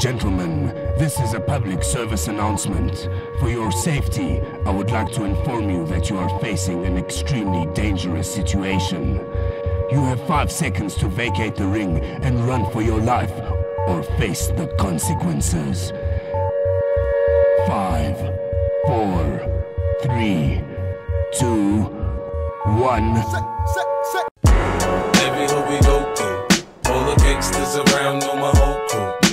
gentlemen, this is a public service announcement. For your safety, I would like to inform you that you are facing an extremely dangerous situation. You have five seconds to vacate the ring and run for your life or face the consequences. Five, four, three, two, one.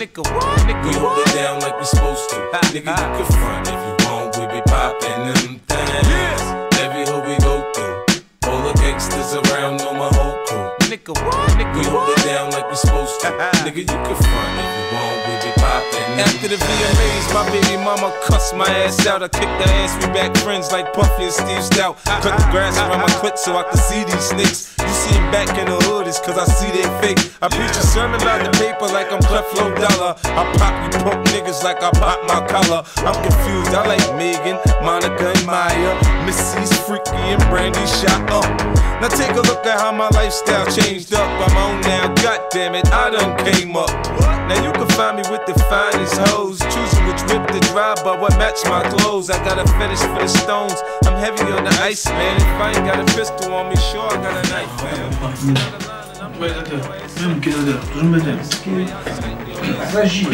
Nigga, what? Nigga, We hold it down like we supposed to. Nigga, you can front if you want, we be poppin' them things. Every hood we go through, all the gangsters around know my whole crew. Nigga, what? We hold it down like we supposed to. Nigga, you can front if you want, we be poppin' them After the VMAs, my baby mama cussed my ass out. I kicked her ass, we back friends like Puffy and Steve Stout. Cut the grass around my clit so I can see these snakes. See back in the hood, it's cause I see they fake. I preach a sermon about the paper like I'm Creflo Dollar. I pop you punk niggas like I pop my collar. I'm confused, I like Megan, Monica, and Maya. Missy's freaky and Brandy shot up. Now take a look at how my lifestyle changed up. I'm on now, god damn it, I done came up. Now you can find me with the finest hoes, choosing which whip to drive, but what match my clothes. I got a fetish for the stones. I'm heavy on the ice, man. If I ain't got a pistol on me, sure I got a knife, man. Ouais, d'accord. Même quelle odeur Toujours mettre Ça gît.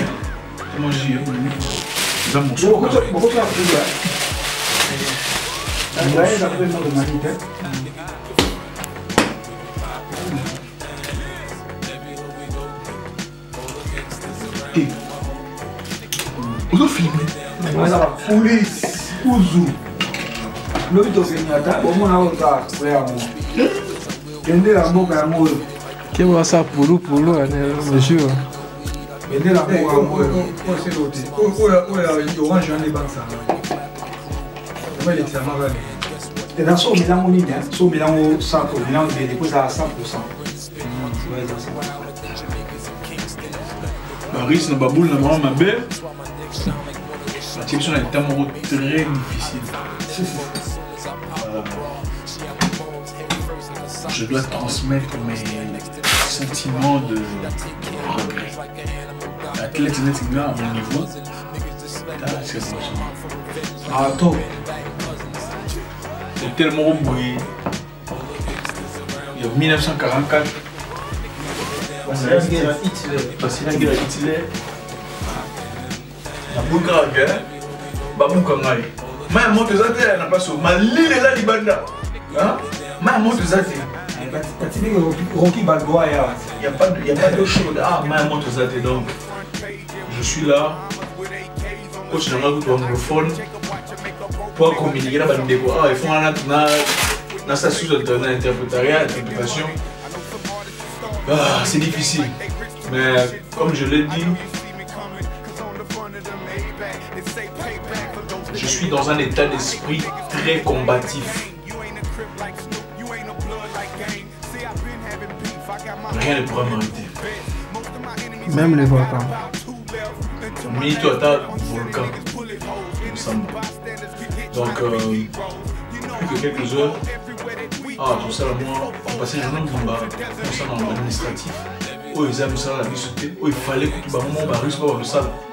uzofilme polisi uzu. Noitokenyata omona oza koyamo bendela mboka. Yango oyo. Ke wasa pulupulu mesure. Bendela mboka yango oyo. Orange wana ebanisanga omaeletisamabale eza so omelango nini so omelango sanko omelango bele po ezala 100 pourcent barise na baboule na mama mabe. Biso na état moko très difficile. Euh, Je dois transmettre mes sentiments de regret. Athlète net nga à mon niveau. Ah, bon, c'est bon. Ah to. C'est tellement bourré. Il y a 1944. basilangela hitler nabukaka ke babuka ngai ma ya moto eza te na place malili eza libanda ma ya moto eza te Balboa ya. Pas de, il y a pas d'eau chaude. Ah, ma montre ça t'es donc. Je suis là. Coach na ngai kutu anglophone. Pour communiquer na bandeko. Ah, ils font un acte na sa na interprétariat, interprétation. Ah, c'est difficile. Mais comme je l'ai dit, je suis dans un état d'esprit très combatif. Rien ne pourra m'arrêter. Même les volcans. Minito ata volcan. Donc, euh, plus que quelques heures, ah, tout ça, là, moi, on passait pour ça dans l'administratif. Oh, ils aiment ça, la vie sauter. Oh, il fallait que tu moment, bah, risque pas de ça. Mais tu passé journée pour tout qui m'a, ah, tout ça,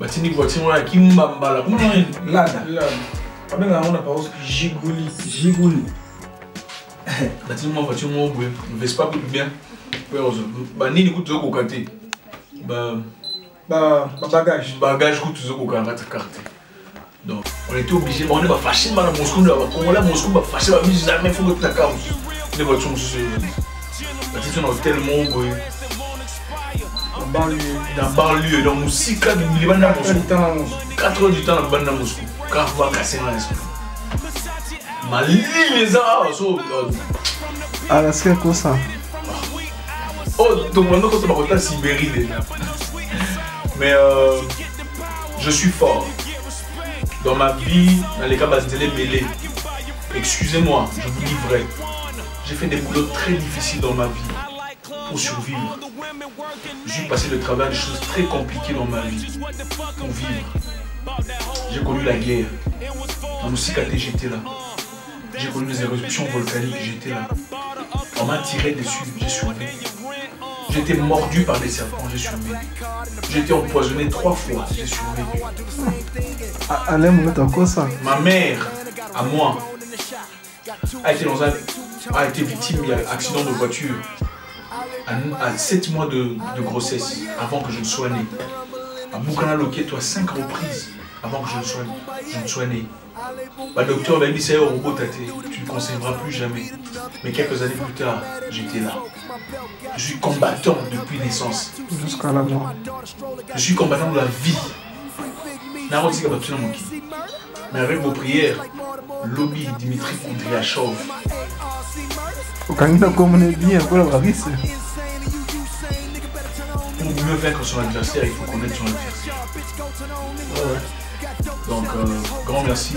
batindi voiture wana yakimba mbala komona Lada. babengaka ngo na parole gigoli Giguli. batindi mwa voiture moko boye. Vespa kutu bien. Banini kutu tozokoka te? Babagage bagage. kutu tozokoka na kati carte donc on était obligé on est bafashe bana moscou nde bakongolais moscou bafashe babisi jamais fo kotaka nde voiture mosusu batiti so na hotel moko boye na banlieue donc moscou 4 heures du temps na banda moscou car bakasenga na esprit malili eza awa so Alaska kosa. oh tomanda kota bakota sibérie déjà mais euh, je suis fort. Dans ma vie, dans les cas Bazélé mêlé, excusez-moi, je vous dis vrai, j'ai fait des boulots très difficiles dans ma vie pour survivre. J'ai passé le travail des choses très compliquées dans ma vie pour vivre. J'ai connu la guerre. En Ousikaté, j'étais là. J'ai connu les éruptions volcaniques, j'étais là. On m'a tiré dessus, j'ai survécu. Été mordu par des serpents, j'ai survécu. J'ai été empoisonné trois fois, j'ai survécu. Alain Moulette encore ça? Ma mère, à moi, a été, dans un, a été victime d'un accident de voiture à, 7 mois de, de grossesse avant que je ne sois né. À Boukana Loketo à 5 reprises avant que je ne sois, je ne sois né. Le docteur m'a dit, c'est un robot tu ne conserveras plus jamais. Mais quelques années plus tard, j'étais là. Je suis combattant depuis naissance. Jusqu'à la mort. Je suis combattant de la vie. Mais avec vos prières, lobby Dimitri Kondriachov. Okangina komone bien pour la mieux vaincre son adversaire, il faut connaître son adversaire. Donc, euh, grand merci.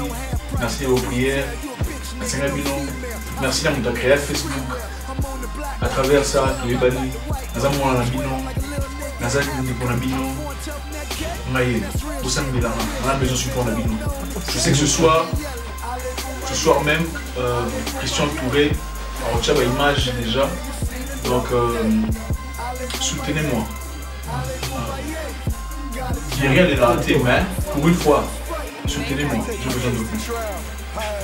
Merci aux prières. Merci à Merci à mon créé Facebook. À travers ça, tu es banni. Nous avons un bino. Nous avons un bino. On a besoin de support bino. Je sais que ce soir, ce soir même, euh, Christian Touré a retiré ma image déjà. Donc, euh, soutenez-moi. J'ai rien de raté, mais pour une fois, soutenez-moi, j'ai besoin de vous.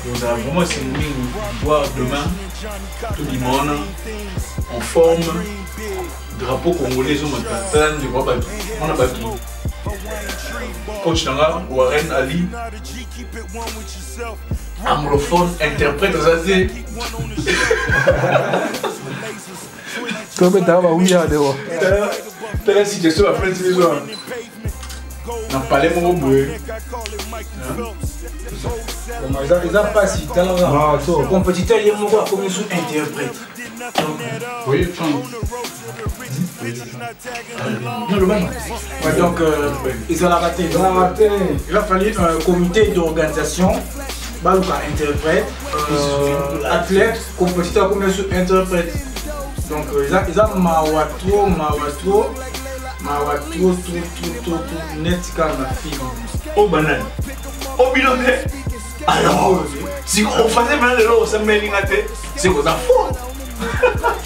Vous allez vraiment essayer de voir demain tout le monde en forme, drapeau congolais, ils ont un je vois pas tout. On a pas tout. Coach Nanga, Warren Ali, anglophone, interprète, ça c'est. Toi, tu as oui, dehors. Tu as si tu es après, tu es na pale moko boye. Eza mpasi talanga compétiteur ye moko akomi su interprète. Oui Ouais, donc, euh, ils ont raté. Ils ont raté. Il a fallu un comité d'organisation, Balouka interprète, euh, athlète, compétiteur comme sur interprète. Donc, ils ont, ils ont Mawatro, Mawatro, mawa tro tro tro mawa tuotututu neti kaka na filme obanani obino te alors sikofaze mpena lelo osembelinga te sikoza fo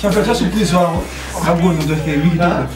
chapecha surprise wao abonodeke wikitoa